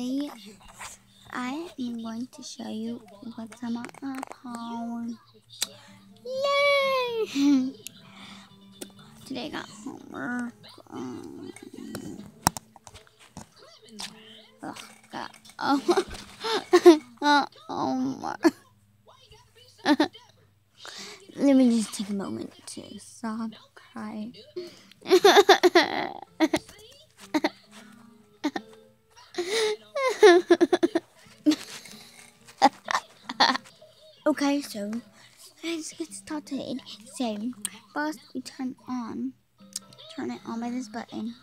today I am going to show you what's on my iPhone. Yay! today I got homework. Um, ugh, got oh, uh, homework. Let me just take a moment to sob, cry. So let's get started. So first we turn on, turn it on by this button,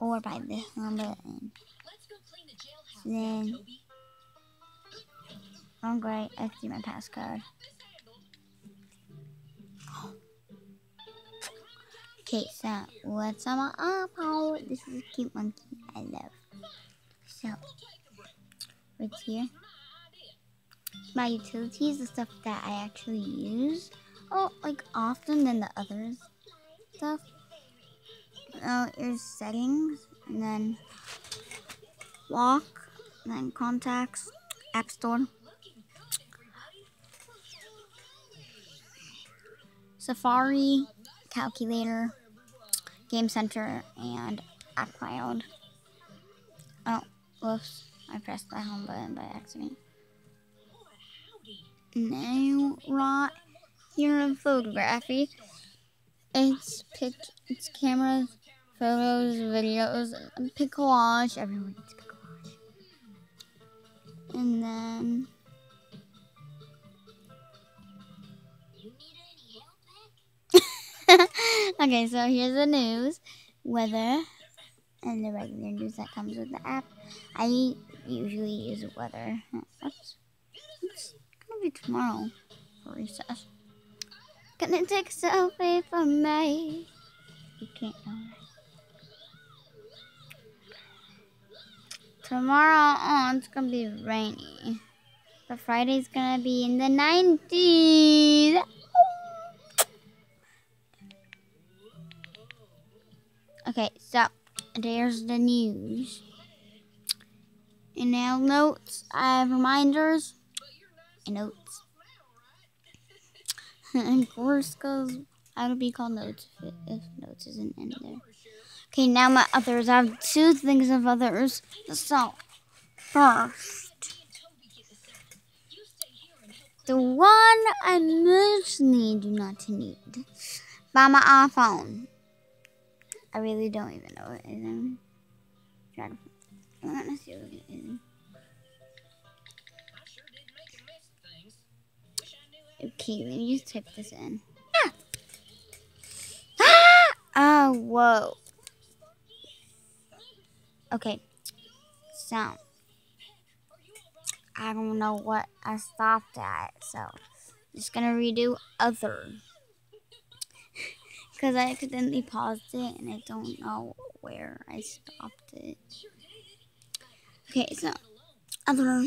or by this one button. Then, oh great, I see my passcode. Okay, so what's on my iPod? Oh, this is a cute monkey I love. So, right here, my utilities, the stuff that I actually use, oh, like often than the others stuff. Oh, here's settings, and then lock, and then contacts, app store. Safari, calculator, game center, and iCloud. Oh, whoops. I pressed the home button by accident. Now, right here in photography, it's pic, it's cameras, photos, videos, collage. Everyone needs collage. And then. okay, so here's the news, weather, and the regular news that comes with the app. I usually use weather. That's, that's gonna tomorrow for recess. Gonna take a selfie for me. You can't know that. Tomorrow on, it's gonna be rainy. But Friday's gonna be in the 90s. Okay, so there's the news. And now notes. I have reminders and notes. and course, because I would be called notes if, it, if notes isn't in there. Okay, now my others. I have two things of others. So, first, the one I mostly do not to need by my iPhone. I really don't even know what it is. I'm trying to. I want to see what it is. Okay, let me just type this in. Ah! ah! Oh, whoa. Okay. So, I don't know what I stopped at, so I'm just gonna redo other because I accidentally paused it and I don't know where I stopped it. Okay, so other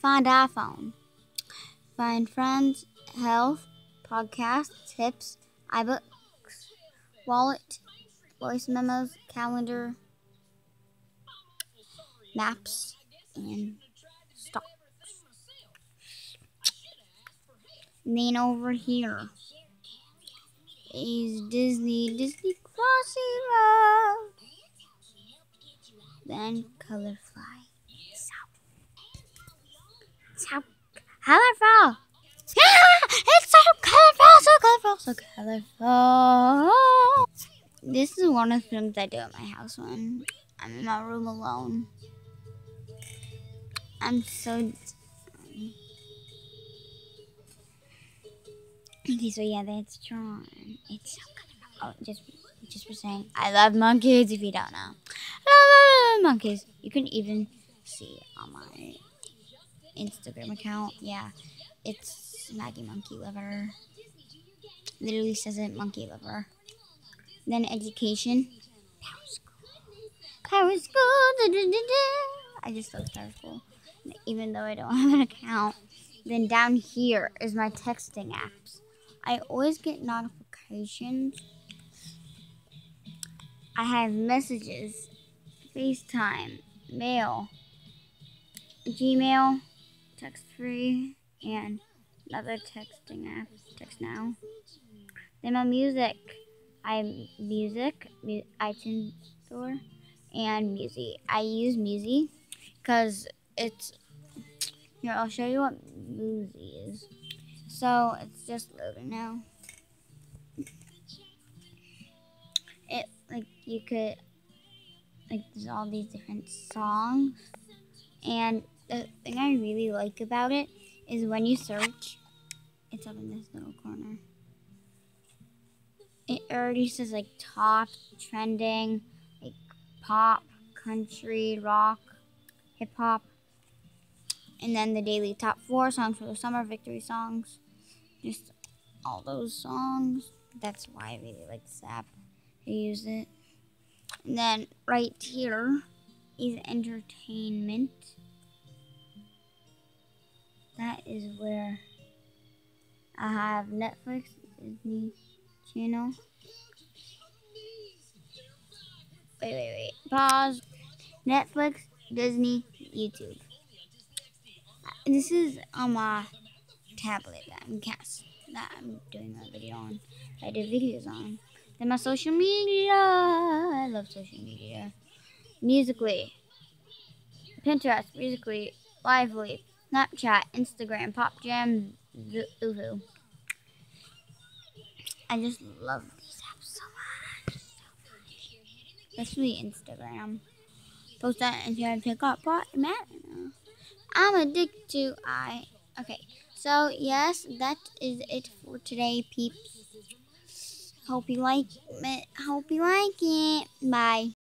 find iPhone, find friends, health, podcast, tips, iBooks, wallet, voice memos, calendar, maps, and And then over here is Disney, Disney Crossy Road. Then Colorfly. Colorful. Yeah, it's so colorful, so colorful, so colorful. This is one of the things I do at my house when I'm in my room alone. I'm so Okay, so yeah, that's drawn. It's so good. Oh, just just for saying, I love monkeys. If you don't know, I love monkeys. You can even see on my Instagram account. Yeah, it's Maggie Monkey Lover. Literally says it, Monkey Lover. Then education. Power School. Power School. Da, da, da, I just love Power School, even though I don't have an account. Then down here is my texting apps. I always get notifications. I have messages, FaceTime, mail, Gmail, text free, and another texting app, Text Now. Then my music, I music, mu- iTunes Store, and Musi. I use Musi because it's here. I'll show you what Musi is. So it's just loading now. It like you could like there's all these different songs, and the thing I really like about it is when you search, it's up in this little corner. It already says like top trending, like pop, country, rock, hip hop, and then the daily top four songs for the summer victory songs. Just all those songs. That's why I really like this app. I use it. And then right here is entertainment. That is where I have Netflix, Disney Channel. Wait, wait, wait. Pause. Netflix, Disney, YouTube. Uh, This is on my tablet that I'm cast that I'm doing a video on. I did videos on. Then my social media. I love social media. Musically. Pinterest, Musically, Lively, Snapchat, Instagram, Pop Jam, Uhu. I just love these apps so much. Especially Instagram. Post that Instagram TikTok, but man, I'm addicted to I. Okay, so yes, that is it for today, peeps. Hope you like it. Hope you like it. Bye.